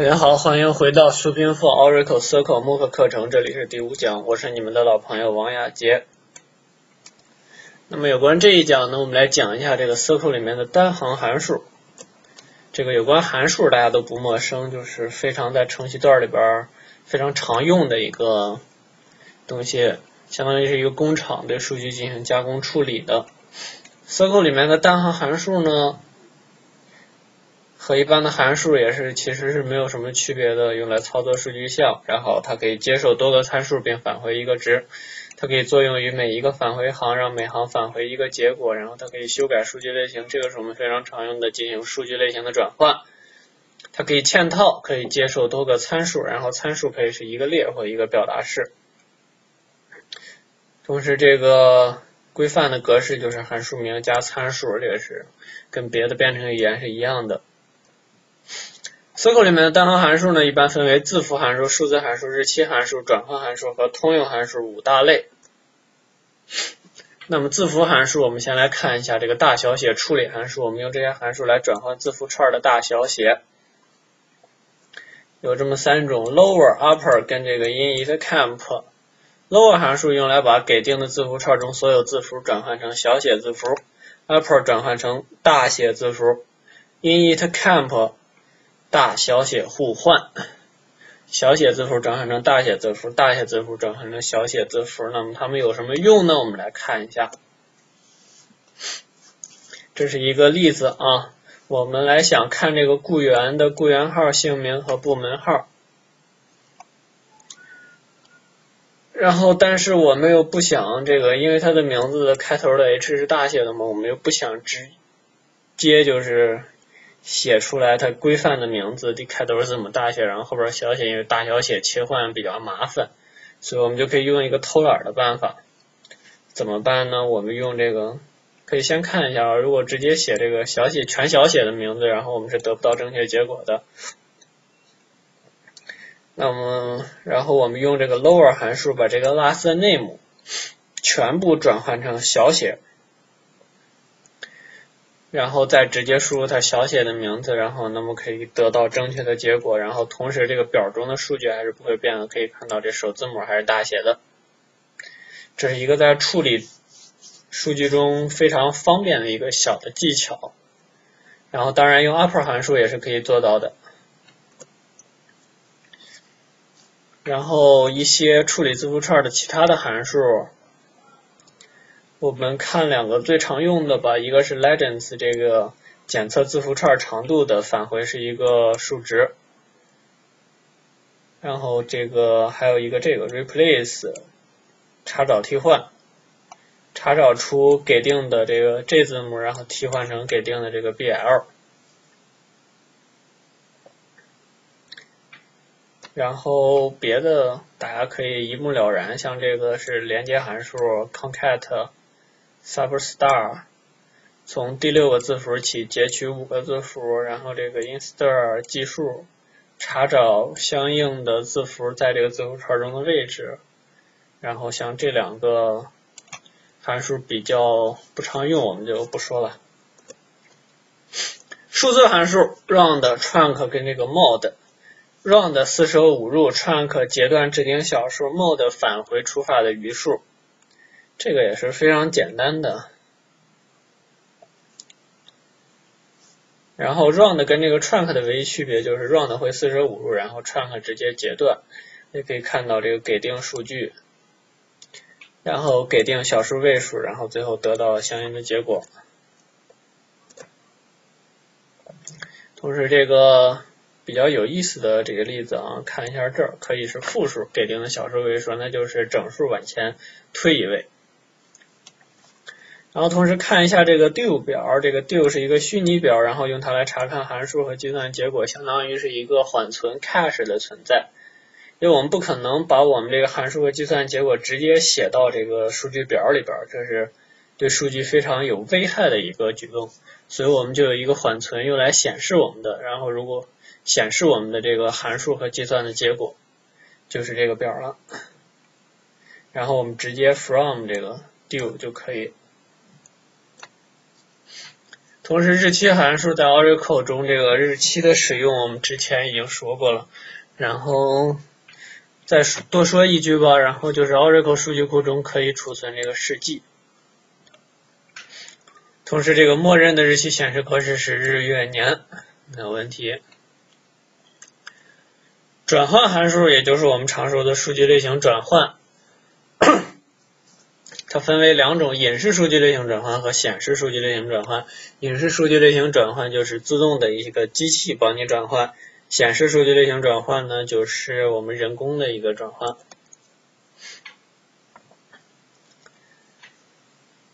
大家好，欢迎回到速拼付 Oracle Circle 慕课课程，这里是第五讲，我是你们的老朋友王亚杰。那么有关这一讲呢，我们来讲一下这个 Circle 里面的单行函数。这个有关函数大家都不陌生，就是非常在程序段里边非常常用的一个东西，相当于是一个工厂对数据进行加工处理的。Circle 里面的单行函数呢？和一般的函数也是，其实是没有什么区别的，用来操作数据项，然后它可以接受多个参数并返回一个值，它可以作用于每一个返回行，让每行返回一个结果，然后它可以修改数据类型，这个是我们非常常用的进行数据类型的转换。它可以嵌套，可以接受多个参数，然后参数可以是一个列或一个表达式。同时，这个规范的格式就是函数名加参数，这个是跟别的编程语言是一样的。SQL 里面的单行函数呢，一般分为字符函数、数字函数、日期函数、转换函数和通用函数五大类。那么字符函数，我们先来看一下这个大小写处理函数。我们用这些函数来转换字符串的大小写，有这么三种：lower、upper 跟这个 init、camp。lower 函数用来把给定的字符串中所有字符转换成小写字符，upper 转换成大写字符，init、camp。大小写互换，小写字符转换成大写字符，大写字符转换成小写字符，那么它们有什么用呢？我们来看一下，这是一个例子啊。我们来想看这个雇员的雇员号、姓名和部门号，然后但是我们又不想这个，因为它的名字的开头的 H 是大写的嘛，我们又不想直接就是。写出来它规范的名字，第开头是字母大写，然后后边小写，因为大小写切换比较麻烦，所以我们就可以用一个偷懒的办法。怎么办呢？我们用这个，可以先看一下啊，如果直接写这个小写全小写的名字，然后我们是得不到正确结果的。那么，然后我们用这个 lower 函数把这个 last name 全部转换成小写。然后再直接输入它小写的名字，然后那么可以得到正确的结果。然后同时这个表中的数据还是不会变的，可以看到这首字母还是大写的。这是一个在处理数据中非常方便的一个小的技巧。然后当然用 upper 函数也是可以做到的。然后一些处理字符串的其他的函数。我们看两个最常用的吧，一个是 Legends 这个检测字符串长度的返回是一个数值，然后这个还有一个这个 Replace 查找替换，查找出给定的这个 J 字母，然后替换成给定的这个 BL，然后别的大家可以一目了然，像这个是连接函数 Concat。Substar 从第六个字符起截取五个字符，然后这个 Insert 计数查找相应的字符在这个字符串中的位置，然后像这两个函数比较不常用，我们就不说了。数字函数 round、trunc 跟这个 Mod。Round 四舍五入，trunc 截断指定小数，Mod 返回除法的余数。这个也是非常简单的，然后 round 跟这个 trunc 的唯一区别就是 round 会四舍五入，然后 trunc 直接截断。也可以看到这个给定数据，然后给定小数位数，然后最后得到相应的结果。同时这个。比较有意思的这个例子啊，看一下这儿，可以是负数给定的小数位数，那就是整数往前推一位。然后同时看一下这个 do 表，这个 do 是一个虚拟表，然后用它来查看函数和计算结果，相当于是一个缓存 cache 的存在。因为我们不可能把我们这个函数和计算结果直接写到这个数据表里边，这是对数据非常有危害的一个举动，所以我们就有一个缓存用来显示我们的。然后如果显示我们的这个函数和计算的结果，就是这个表了。然后我们直接 from 这个 do 就可以。同时，日期函数在 Oracle 中这个日期的使用，我们之前已经说过了。然后再多说一句吧，然后就是 Oracle 数据库中可以储存这个世纪。同时，这个默认的日期显示格式是日月年，没有问题。转换函数也就是我们常说的数据类型转换。它分为两种：隐式数据类型转换和显示数据类型转换。隐式数据类型转换就是自动的一个机器帮你转换，显示数据类型转换呢，就是我们人工的一个转换。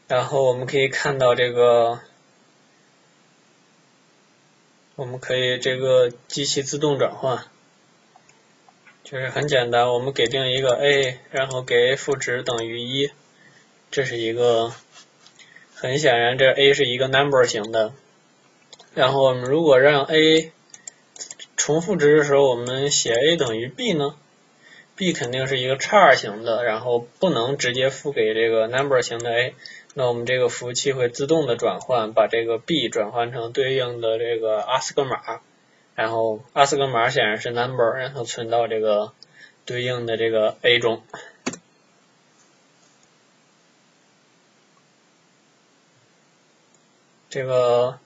然后我们可以看到这个，我们可以这个机器自动转换，就是很简单，我们给定一个 a，然后给 f 值等于一。这是一个很显然，这 a 是一个 number 型的。然后我们如果让 a 重复值的时候，我们写 a 等于 b 呢？b 肯定是一个叉型的，然后不能直接赋给这个 number 型的 a。那我们这个服务器会自动的转换，把这个 b 转换成对应的这个阿斯格码，然后阿斯格码显然是 number，然后存到这个对应的这个 a 中。这个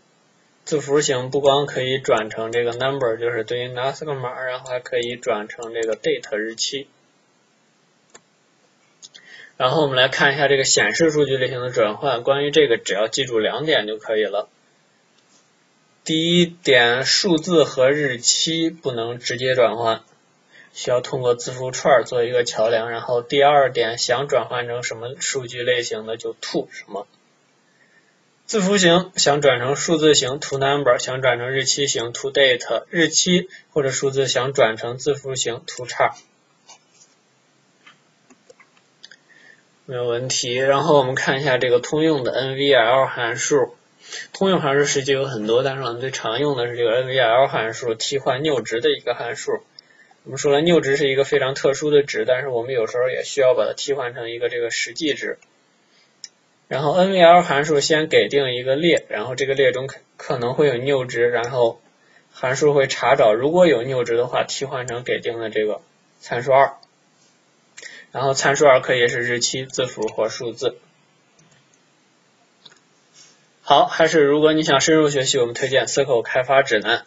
字符型不光可以转成这个 number，就是对应的 ASCII 码，然后还可以转成这个 date 日期。然后我们来看一下这个显示数据类型的转换，关于这个只要记住两点就可以了。第一点，数字和日期不能直接转换，需要通过字符串做一个桥梁。然后第二点，想转换成什么数据类型的就 to 什么。字符型想转成数字型，to number；想转成日期型，to date；日期或者数字想转成字符型，to 叉。没有问题。然后我们看一下这个通用的 NVL 函数。通用函数实际有很多，但是我们最常用的是这个 NVL 函数，替换拗值的一个函数。我们说了，拗值是一个非常特殊的值，但是我们有时候也需要把它替换成一个这个实际值。然后 NVL 函数先给定一个列，然后这个列中可可能会有拗值，然后函数会查找，如果有拗值的话，替换成给定的这个参数二。然后参数二可以是日期、字符或数字。好，还是如果你想深入学习，我们推荐 SQL 开发指南。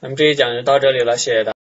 那么这一讲就到这里了，谢谢大家。